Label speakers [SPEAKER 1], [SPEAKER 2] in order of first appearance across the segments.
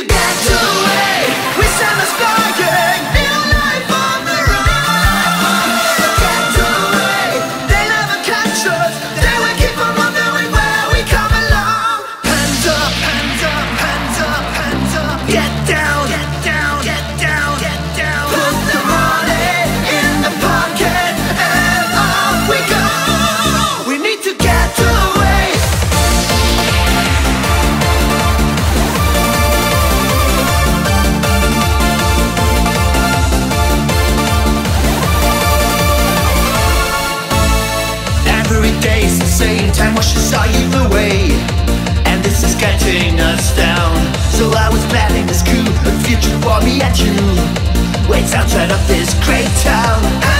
[SPEAKER 1] you got to smelling this cool The future for me and you. Waits outside of this great town.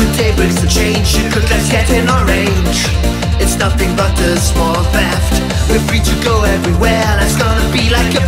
[SPEAKER 1] Today brings the change. You could let's get in our range. It's nothing but a small theft. We're free to go everywhere Life's gonna be like